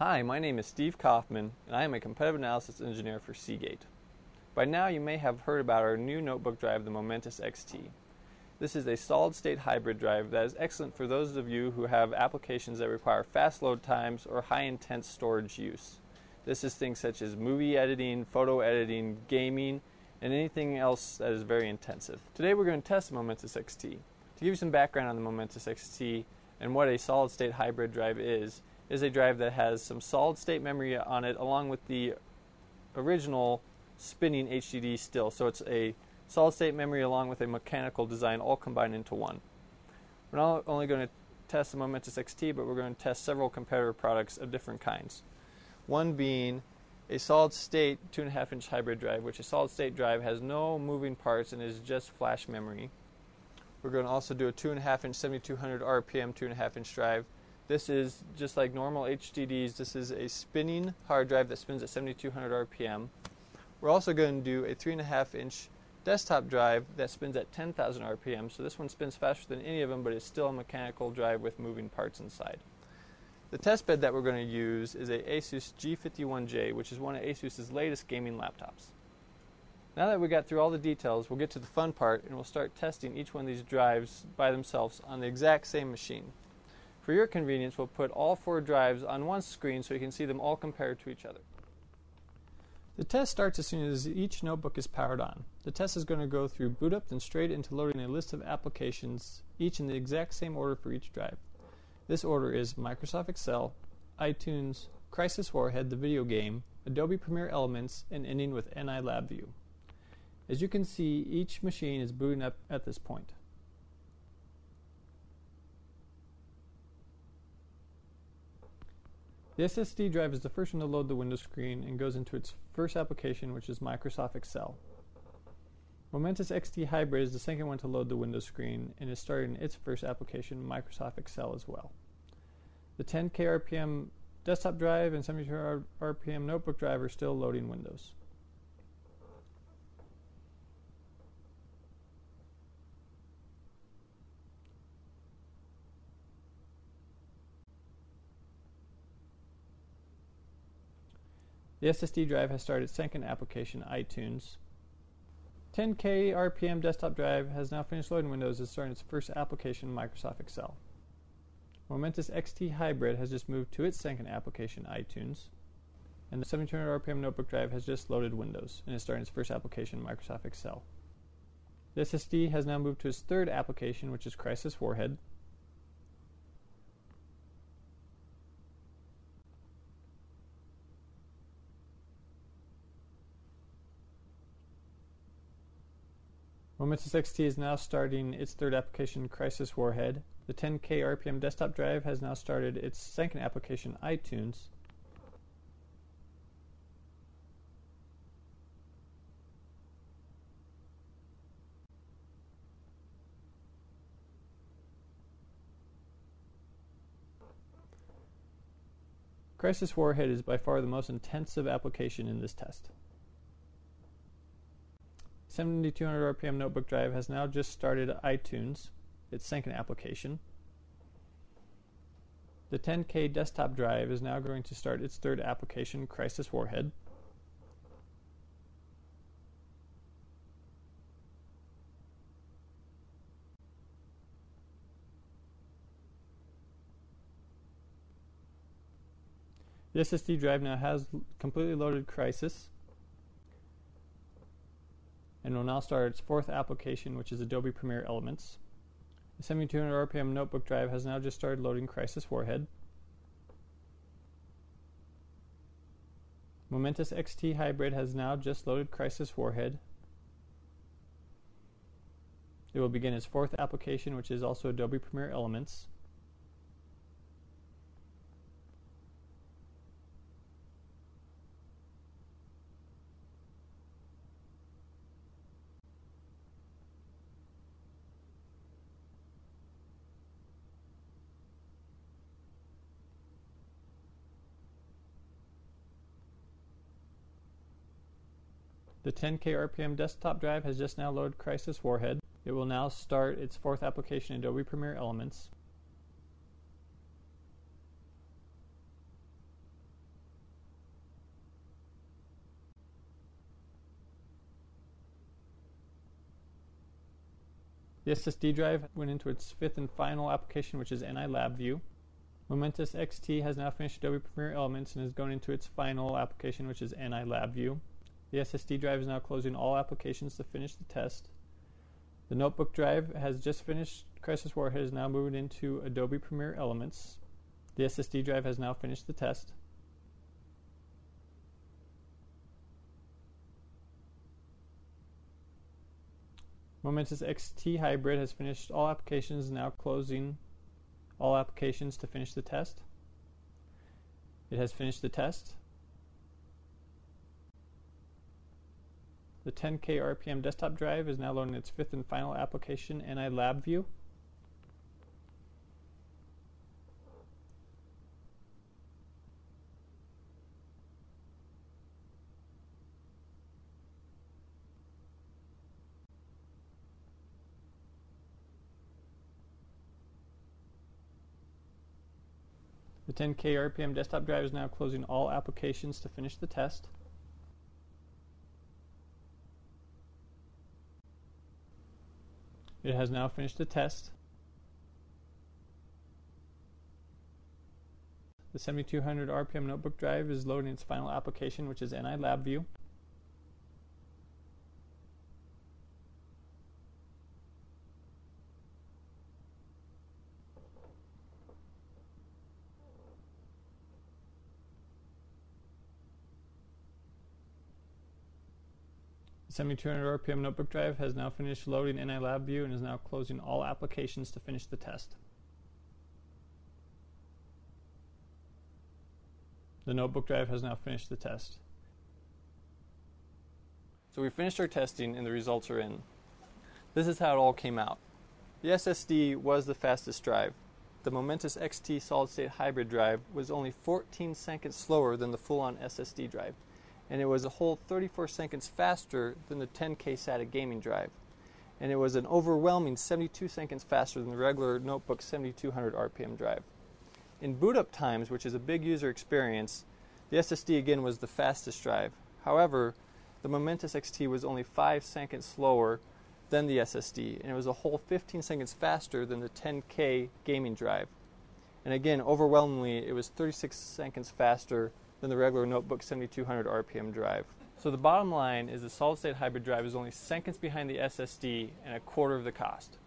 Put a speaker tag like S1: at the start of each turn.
S1: Hi, my name is Steve Kaufman, and I am a competitive analysis engineer for Seagate. By now, you may have heard about our new notebook drive, the Momentus XT. This is a solid state hybrid drive that is excellent for those of you who have applications that require fast load times or high intense storage use. This is things such as movie editing, photo editing, gaming, and anything else that is very intensive. Today we're going to test the Momentus XT. To give you some background on the Momentus XT and what a solid state hybrid drive is, is a drive that has some solid state memory on it along with the original spinning HDD still. So it's a solid state memory along with a mechanical design all combined into one. We're not only going to test the Momentus XT, but we're going to test several competitor products of different kinds. One being a solid state 2.5 inch hybrid drive, which a solid state drive has no moving parts and is just flash memory. We're going to also do a 2.5 inch 7200 RPM 2.5 inch drive. This is just like normal HDDs, this is a spinning hard drive that spins at 7200 RPM. We're also going to do a 3.5 inch desktop drive that spins at 10,000 RPM. So this one spins faster than any of them, but it's still a mechanical drive with moving parts inside. The test bed that we're going to use is a Asus G51J, which is one of Asus's latest gaming laptops. Now that we got through all the details, we'll get to the fun part and we'll start testing each one of these drives by themselves on the exact same machine. For your convenience, we'll put all four drives on one screen so you can see them all compared to each other. The test starts as soon as each notebook is powered on. The test is going to go through boot up and straight into loading a list of applications, each in the exact same order for each drive. This order is Microsoft Excel, iTunes, Crysis Warhead, the video game, Adobe Premiere Elements, and ending with NI LabVIEW. As you can see, each machine is booting up at this point. The SSD drive is the first one to load the Windows screen and goes into its first application, which is Microsoft Excel. Momentus XT Hybrid is the second one to load the Windows screen and is starting its first application, Microsoft Excel, as well. The 10K RPM desktop drive and 72 RPM notebook drive are still loading Windows. The SSD drive has started second application iTunes. 10K RPM desktop drive has now finished loading Windows and is starting its first application Microsoft Excel. Momentus XT Hybrid has just moved to its second application iTunes. And the 7200 RPM notebook drive has just loaded Windows and is starting its first application Microsoft Excel. The SSD has now moved to its third application, which is Crysis Warhead, Momentus XT is now starting its third application, Crysis Warhead. The 10K RPM desktop drive has now started its second application, iTunes. Crysis Warhead is by far the most intensive application in this test. 7200 RPM notebook drive has now just started iTunes, its second application. The 10K desktop drive is now going to start its third application, Crysis Warhead. The SSD drive now has completely loaded Crysis and will now start its fourth application, which is Adobe Premiere Elements. The 7200 RPM notebook drive has now just started loading Crysis Warhead. Momentus XT Hybrid has now just loaded Crysis Warhead. It will begin its fourth application, which is also Adobe Premiere Elements. The 10k RPM desktop drive has just now loaded Crysis Warhead. It will now start its fourth application in Adobe Premiere Elements. The SSD drive went into its fifth and final application, which is NI LabVIEW. Momentus XT has now finished Adobe Premiere Elements and has gone into its final application, which is NI LabVIEw. The SSD drive is now closing all applications to finish the test. The notebook drive has just finished Crysis Warhead is now moving into Adobe Premiere Elements. The SSD drive has now finished the test. Momentus XT Hybrid has finished all applications, now closing all applications to finish the test. It has finished the test. The 10K RPM desktop drive is now loading its fifth and final application, NI LabVIEW. The 10K RPM desktop drive is now closing all applications to finish the test. It has now finished the test. The 7200 RPM notebook drive is loading its final application, which is NI LabVIEW. 7200 RPM notebook drive has now finished loading NI LabVIEW and is now closing all applications to finish the test. The notebook drive has now finished the test. So we finished our testing and the results are in. This is how it all came out. The SSD was the fastest drive. The Momentus XT solid state hybrid drive was only 14 seconds slower than the full on SSD drive and it was a whole 34 seconds faster than the 10K SATA gaming drive. And it was an overwhelming 72 seconds faster than the regular notebook 7200 RPM drive. In boot up times, which is a big user experience, the SSD again was the fastest drive. However, the Momentus XT was only 5 seconds slower than the SSD, and it was a whole 15 seconds faster than the 10K gaming drive. And again, overwhelmingly, it was 36 seconds faster than the regular notebook 7200 RPM drive. So the bottom line is the solid state hybrid drive is only seconds behind the SSD and a quarter of the cost.